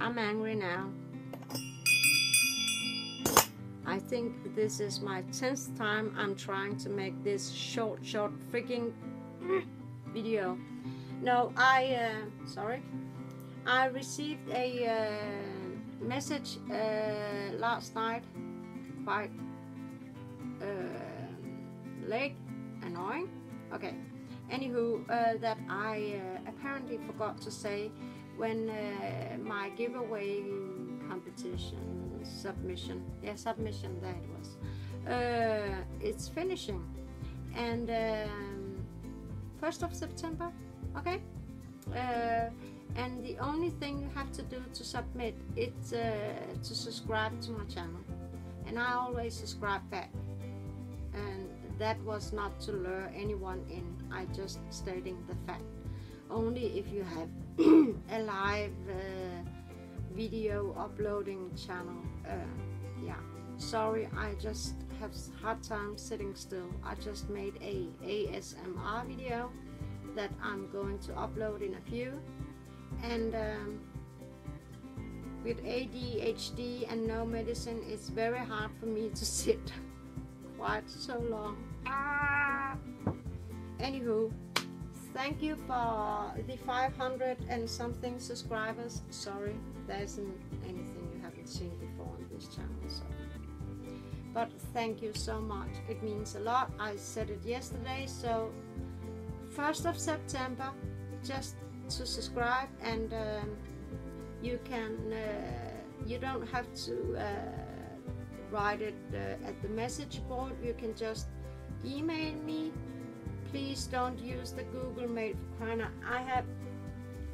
I'm angry now. I think this is my 10th time I'm trying to make this short, short freaking video. No, I, uh, sorry. I received a uh, message uh, last night, quite uh, late, annoying. Okay, anywho, uh, that I uh, apparently forgot to say when uh, my giveaway competition submission, yeah, submission that it was, uh, it's finishing, and um, first of September, okay. Uh, and the only thing you have to do to submit is uh, to subscribe to my channel. And I always subscribe back. And that was not to lure anyone in. I just stating the fact only if you have a live uh, video uploading channel uh, yeah. Sorry I just have hard time sitting still. I just made a ASMR video that I'm going to upload in a few. And um, with ADHD and no medicine it's very hard for me to sit quite so long. Ah! anywho thank you for the 500 and something subscribers sorry there isn't anything you haven't seen before on this channel so. But thank you so much. It means a lot. I said it yesterday so 1st of September just to subscribe and um, you can uh, you don't have to uh, write it uh, at the message board. You can just email me please don't use the Google Mail for crying out I have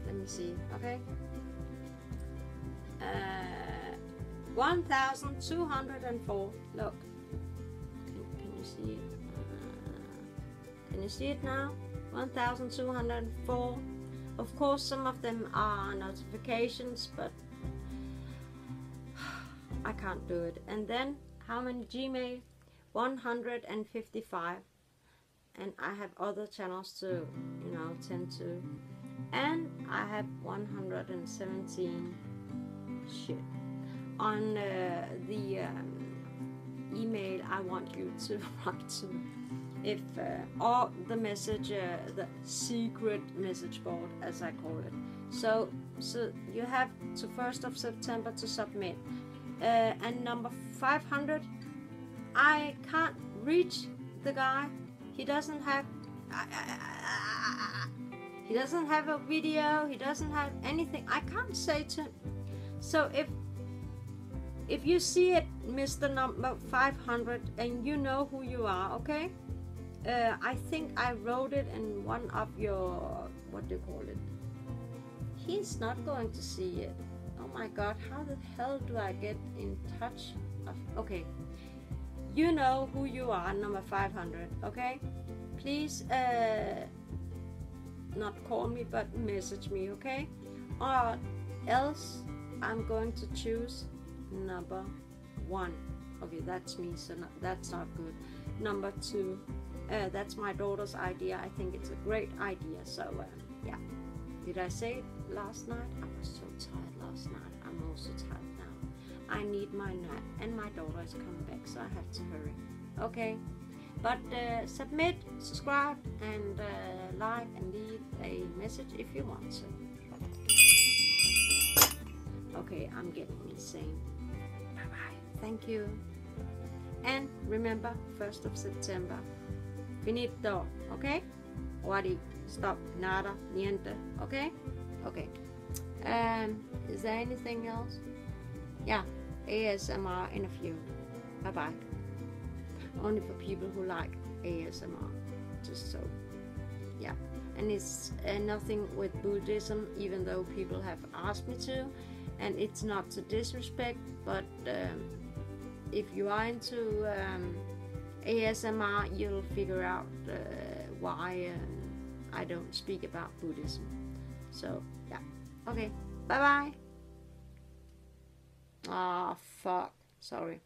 let me see okay uh, 1204 look can, can you see it uh, can you see it now 1204 of course, some of them are notifications, but I can't do it. And then, how many Gmail? 155. And I have other channels to, you know, tend to. And I have 117 shit. On uh, the um, email I want you to write to if uh, or the message uh, the secret message board as I call it so so you have to 1st of September to submit uh, and number 500 I can't reach the guy he doesn't have he doesn't have a video he doesn't have anything I can't say to so if if you see it Mr. Number 500 and you know who you are okay uh, I think I wrote it in one of your what do you call it he's not going to see it oh my god how the hell do I get in touch of, okay you know who you are number 500 okay please uh, not call me but message me okay or else I'm going to choose number one okay that's me so not, that's not good number two uh, that's my daughter's idea. I think it's a great idea. So, uh, yeah. Did I say it last night? I was so tired last night. I'm also tired. I need my nap, and my daughter is coming back, so I have to hurry. Okay. But uh, submit, subscribe, and uh, like, and leave a message if you want to. Okay, I'm getting insane. Bye bye. Thank you. And remember, 1st of September. Finito, okay? Wadi, stop, nada, niente, okay? Okay. Um, is there anything else? Yeah, ASMR in a few. Bye-bye. Only for people who like ASMR. Just so, yeah. And it's uh, nothing with Buddhism, even though people have asked me to. And it's not to disrespect, but um, if you are into um, ASMR, you'll figure out uh, why uh, I don't speak about Buddhism. So, yeah. Okay, bye bye. Ah, fuck. Sorry.